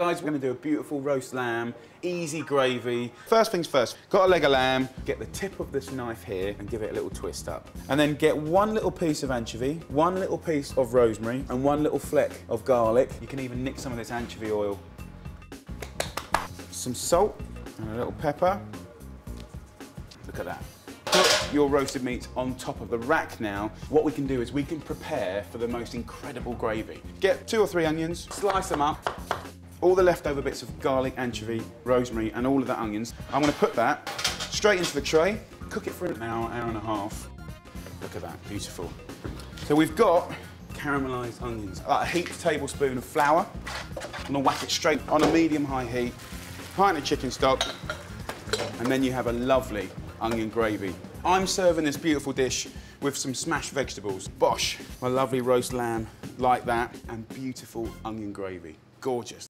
Guys, we're going to do a beautiful roast lamb, easy gravy. First things first, got a leg of lamb, get the tip of this knife here and give it a little twist up. And then get one little piece of anchovy, one little piece of rosemary, and one little fleck of garlic. You can even nick some of this anchovy oil. Some salt and a little pepper. Look at that. Put your roasted meat on top of the rack now. What we can do is we can prepare for the most incredible gravy. Get two or three onions, slice them up, all the leftover bits of garlic, anchovy, rosemary, and all of the onions. I'm gonna put that straight into the tray, cook it for an hour, hour and a half. Look at that, beautiful. So we've got caramelized onions, like a heaped tablespoon of flour. I'm gonna whack it straight on a medium-high heat, pint of chicken stock, and then you have a lovely onion gravy. I'm serving this beautiful dish with some smashed vegetables. Bosh, my lovely roast lamb like that, and beautiful onion gravy. Gorgeous.